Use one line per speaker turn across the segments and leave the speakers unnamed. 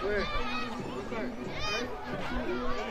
Where? Where?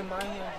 in
my
hand.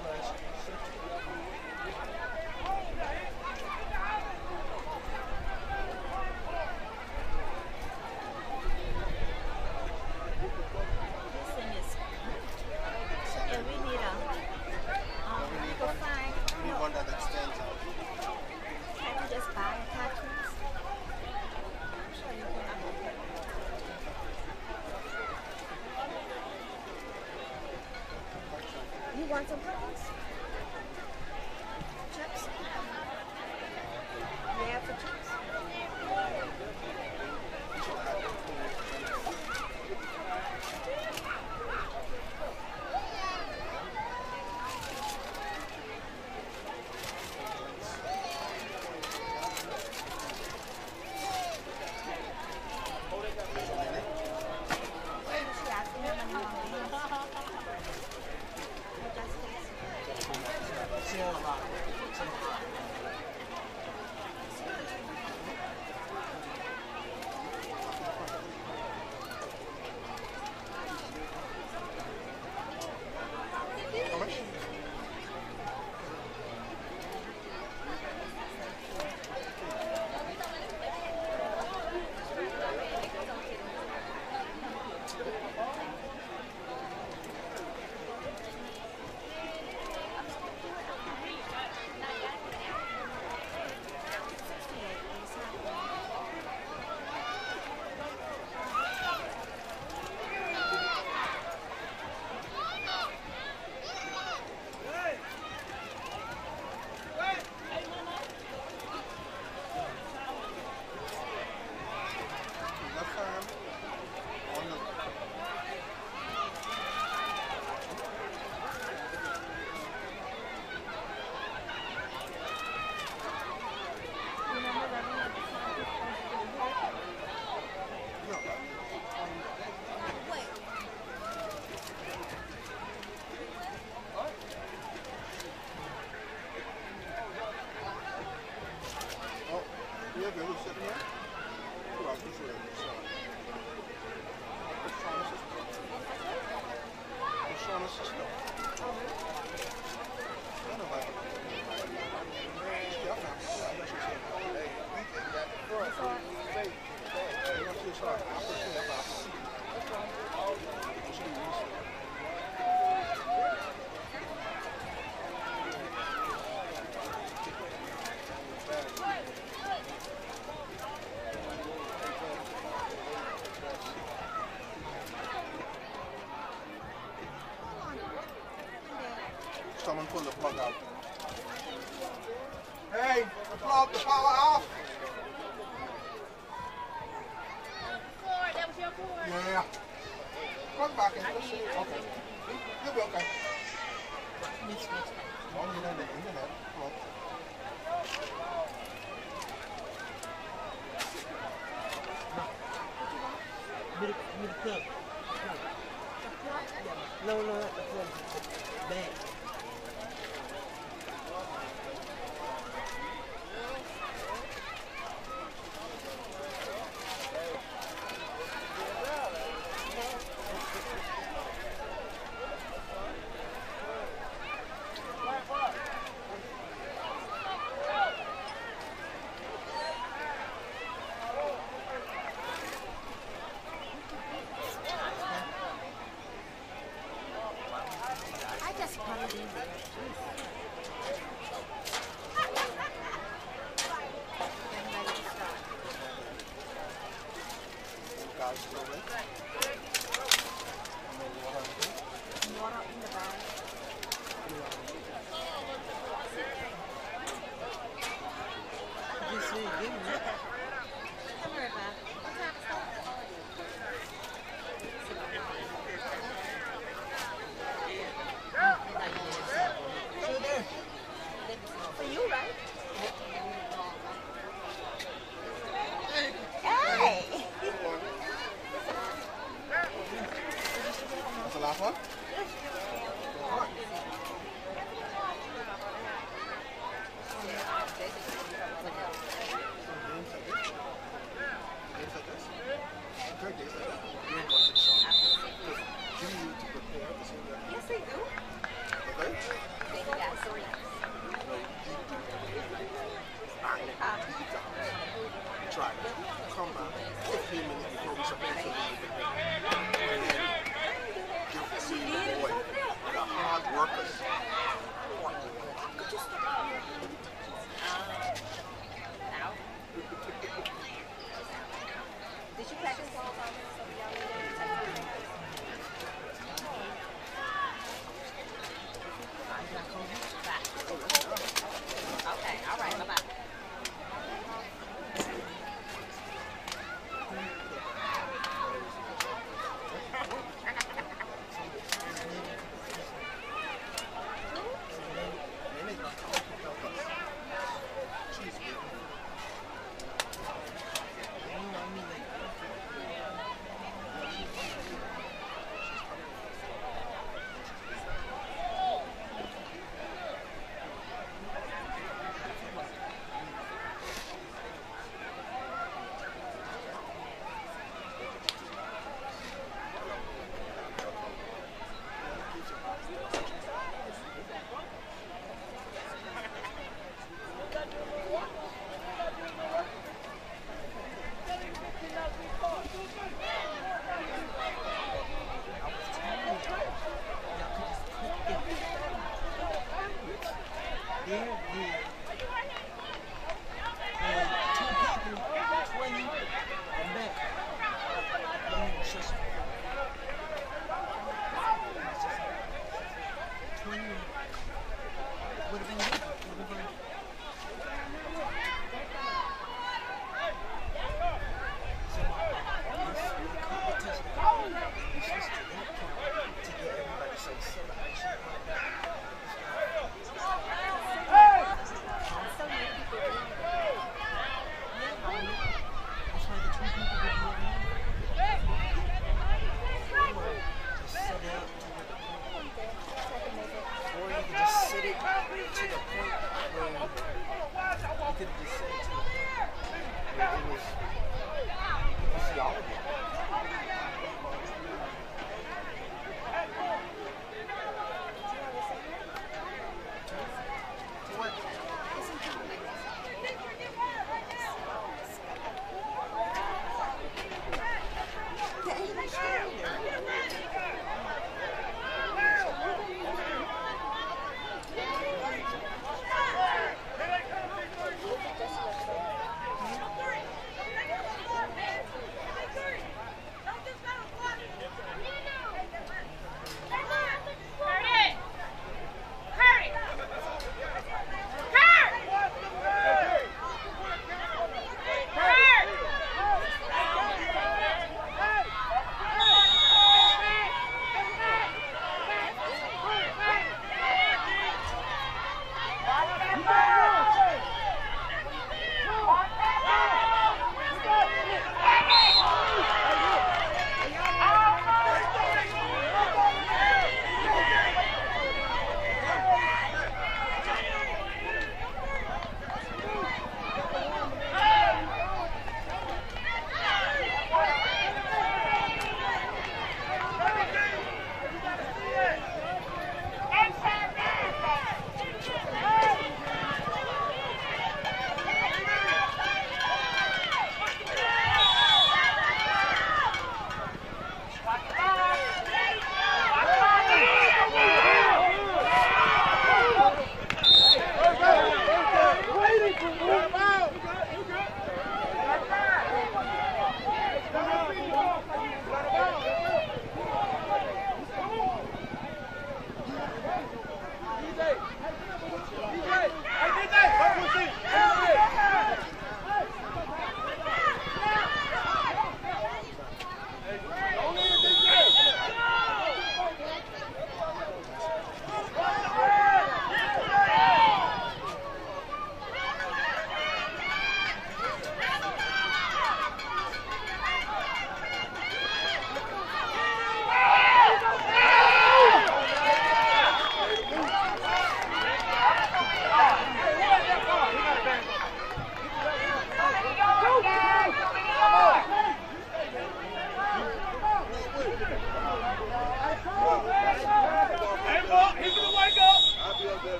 Sorry. Someone pull the plug out. Hey, the plug, the power
out.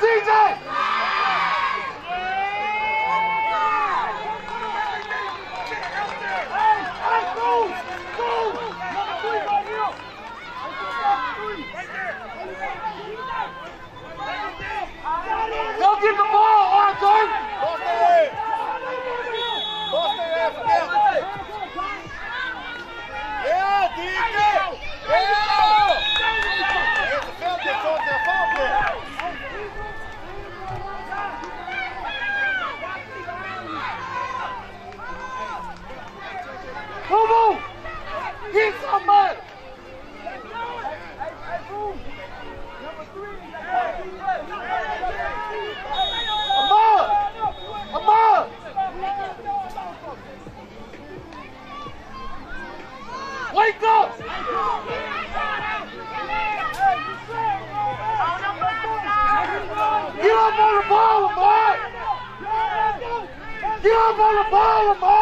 スイ！bola, bola,
bola!